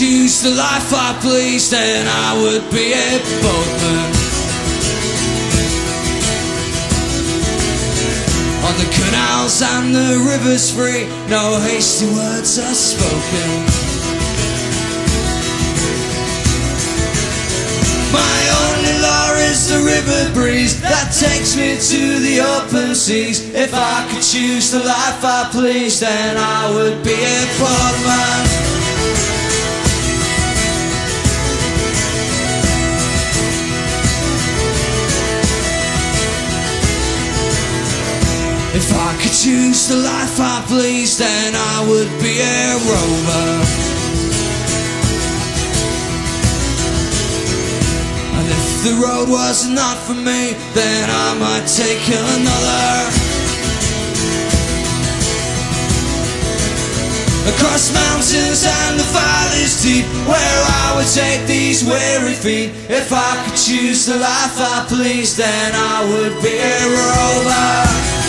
choose the life I please, then I would be a boatman. On the canals and the rivers free, no hasty words are spoken. My only law is the river breeze that takes me to the open seas. If I could choose the life I please, then I would be a boatman. If I could choose the life I please, then I would be a rover. And if the road was not for me, then I might take another. Across mountains and the valleys deep, where I would take these weary feet. If I could choose the life I please, then I would be a rover.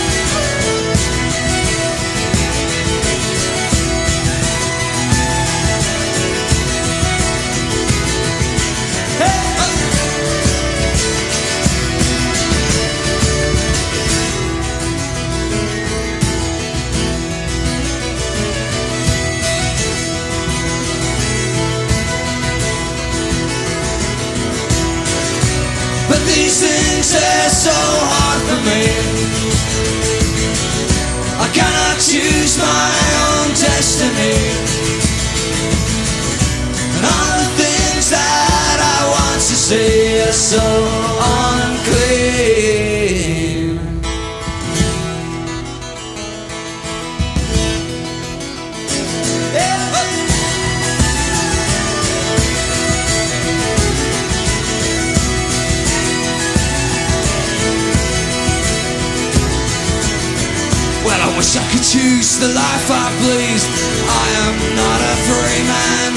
Things so hard for me. I cannot choose my own destiny. Choose the life I please. I am not a free man.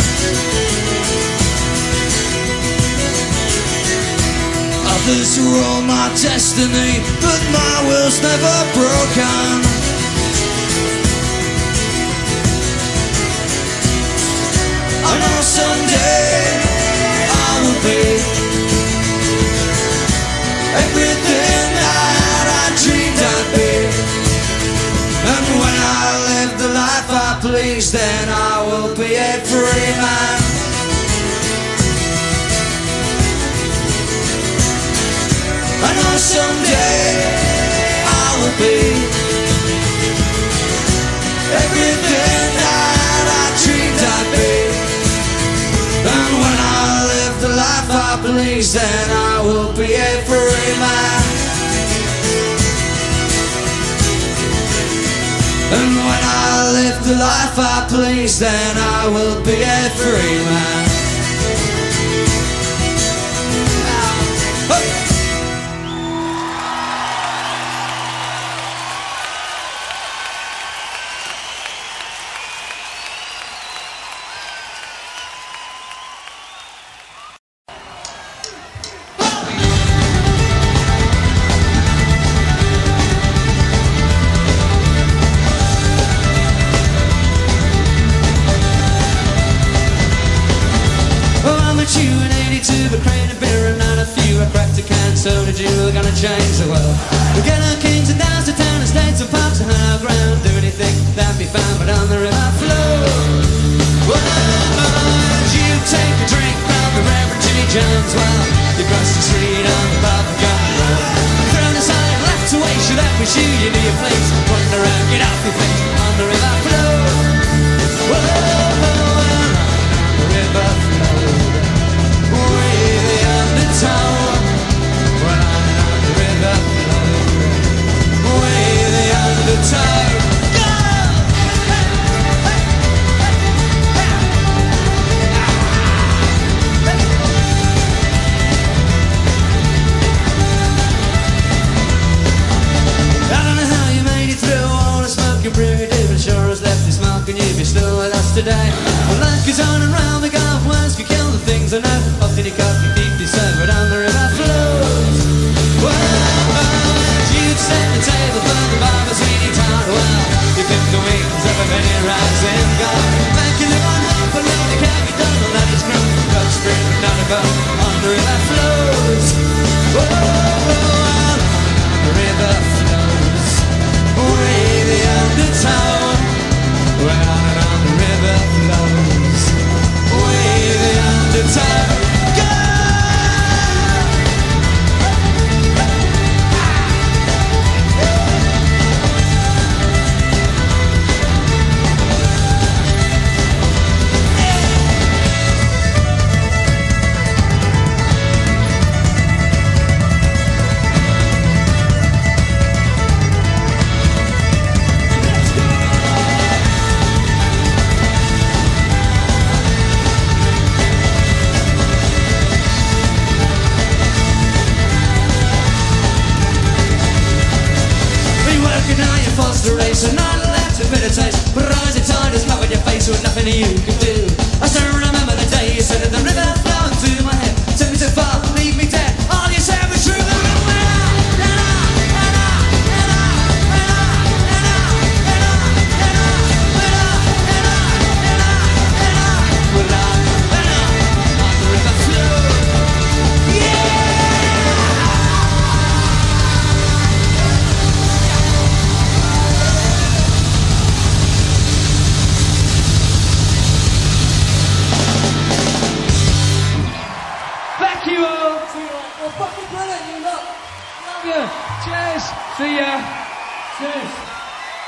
Others rule my destiny, but my will's never broken. I know someday I will be please, then I will be a free man. I know someday I will be everything that I dreamed I'd be. And when I live the life I please, then I will be a free man. And when I live the life I please, then I will be a free man. That'd be fine, but on the river flow. Would you take a drink from the Jimmy while you cross the street on the Road? Thrown aside, left you, your place. Run around, get off your face today. When life goes on and round, the golf words can kill the things I know. Up in your cup, can I enforce to race And not left a bitter taste But eyes and tide is love your face With nothing you can do. I still remember the day you said at the river.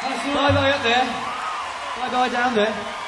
Bye bye up there. Bye bye down there.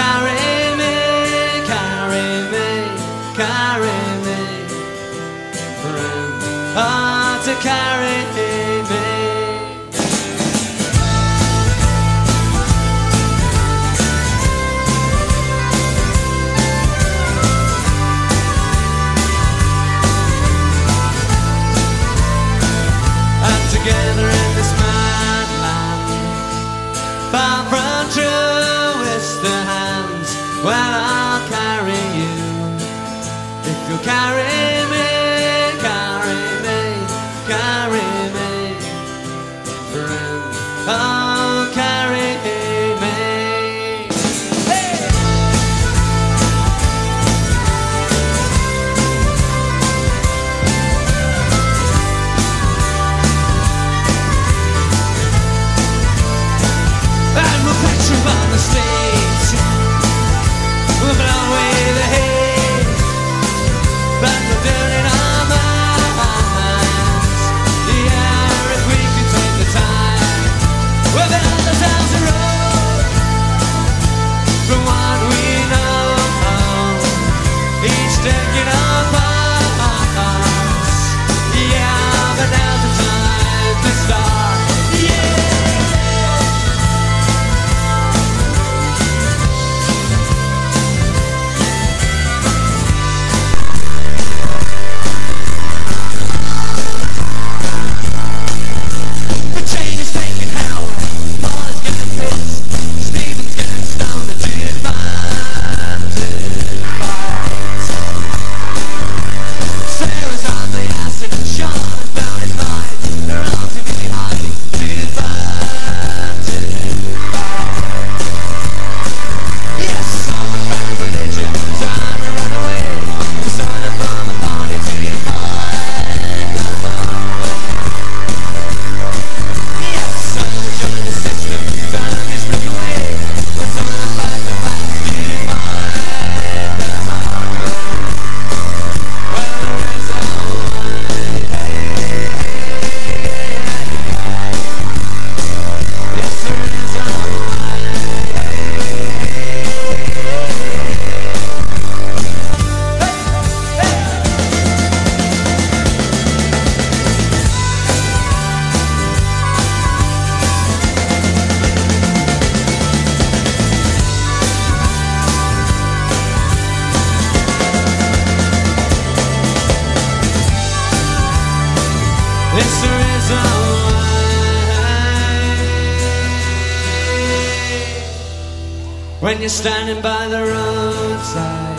Carry me, carry me, carry me, friend. Hard to carry. me. when you're standing by the roadside.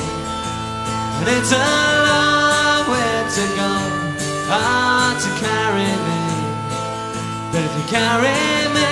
And it's a long way to go, hard to carry me. But if you carry me,